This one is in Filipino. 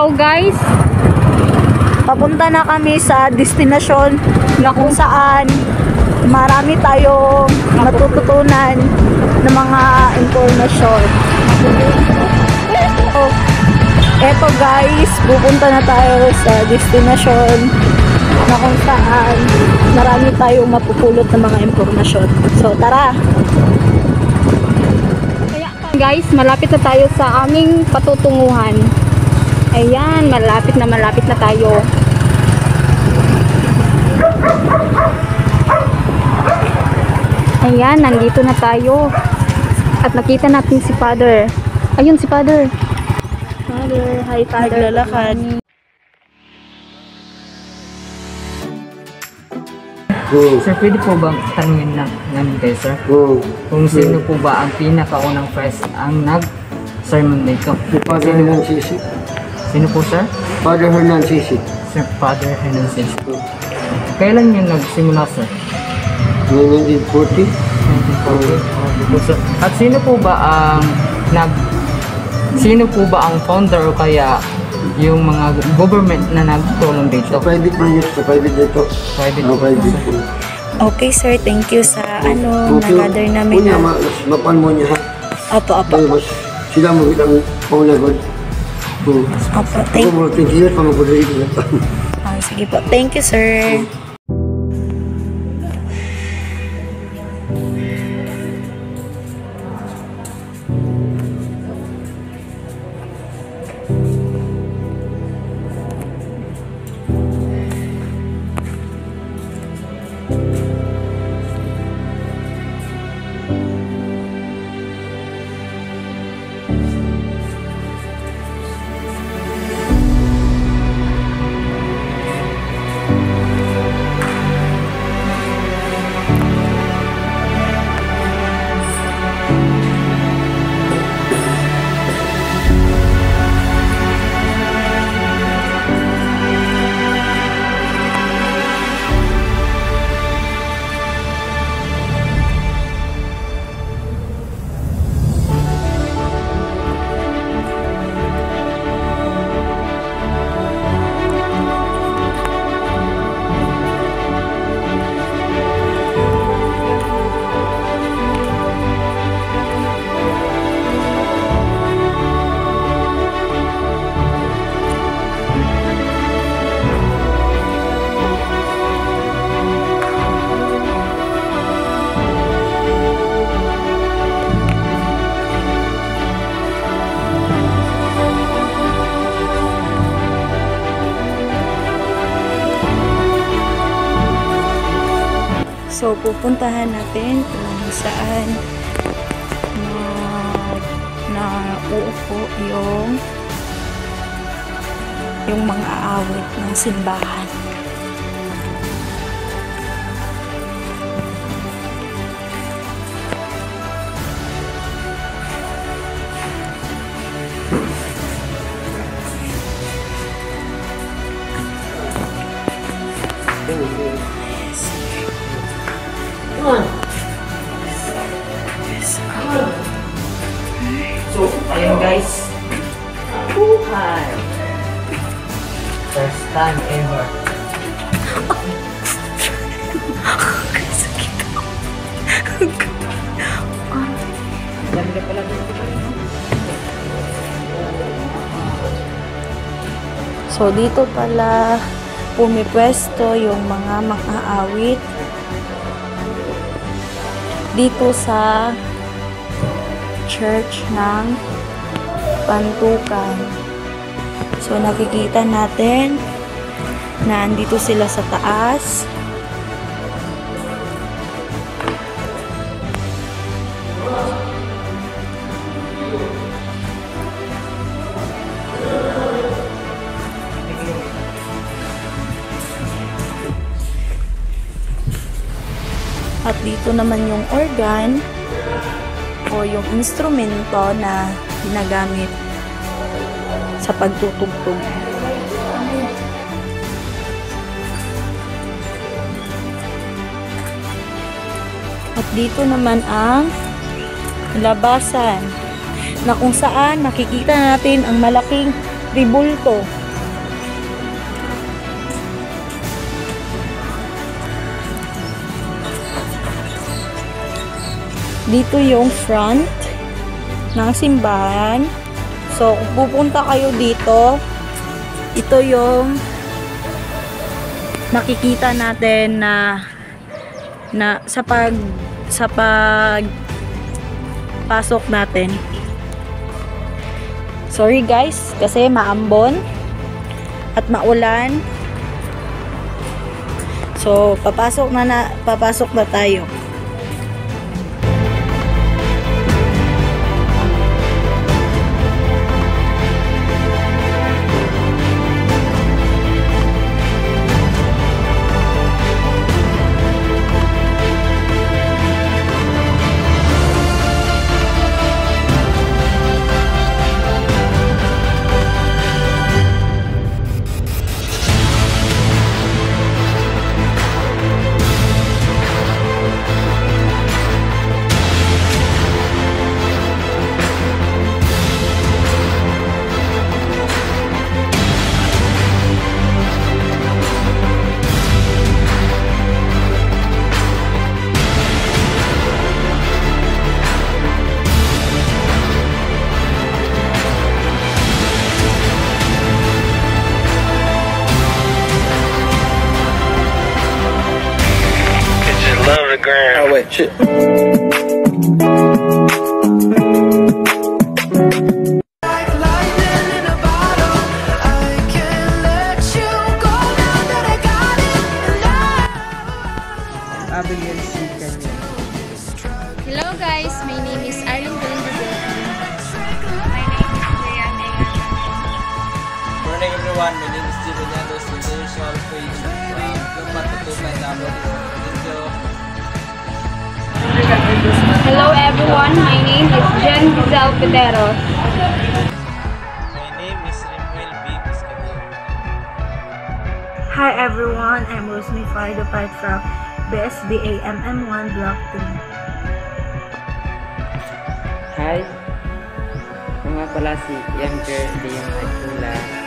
So guys, Papunta na kami sa destinasyon na kung saan marami tayong matututunan ng mga impormasyon. So, eto guys, pupunta na tayo sa destinasyon na kung saan marami tayong mapupulot ng mga impormasyon. So, tara! kaya guys, malapit na tayo sa aming patutunguhan. Ayan, malapit na malapit na tayo. Ayan, nandito na tayo. At nakita natin si Father. Ayun si Father. Father, hi Father. Naglalakad. Oo. Sir, pwede po bang tanungin lang namin kayo, sir? Oo. Kung sino po ba ang pinakaunang first ang nag-sermon dito? Si Father Hernan Sisi. Sino po, sir? Father Hernan Sisi. Sir Father Hernandez. Kailan niya nagsimula, sir? 1940. 1940. Po, sir. At sino po ba ang nag... Sino po ba ang founder o kaya yung mga government na nagtulong dito? Sa private man yun. Sa private dito. Private po, private. sir. Okay sir, thank you sa ano, nag-gather namin Kunya, na. ma, mas mapan mo niya ha. Opo, opo. Sila mo kitang paunagod. Oo. Opo, Ako thank mo, 20 years pa magpudari ko. Ah, sige po. Thank you, sir. So, pupuntahan natin kung saan na, na uupo yung yung mga awit ng simbahan. So, ayun guys. Buhay! First time ever. Pala dito. So, dito pala pumipwesto yung mga mang-aawit dito sa church ng Pantukan. So, nakikita natin na andito sila sa taas. At dito naman yung organ o yung instrumento na ginagamit sa pagtutugtog. At dito naman ang labasan na kung saan makikita natin ang malaking Ribulto. Dito yung front ng simbahan. So, pupunta kayo dito, ito yung makikita natin na na sa pag sa pag pasok natin. Sorry guys, kasi maambon at maulan. So, papasok na, na papasok na tayo. Gram. Oh, wait, shit. Abigail C. Canyon. Hello guys, my name is Arlene Belinda Morning everyone, my name is Steven from the usual page from Lumpat to Pineapple. Thank everyone, my name is Jen Giselle Pedero. My name is Rimuel B. Hi everyone, I'm Rosemary Fido from BSBA MM1 Block 3. Hi! Ako nga pala si Younger Leon Agula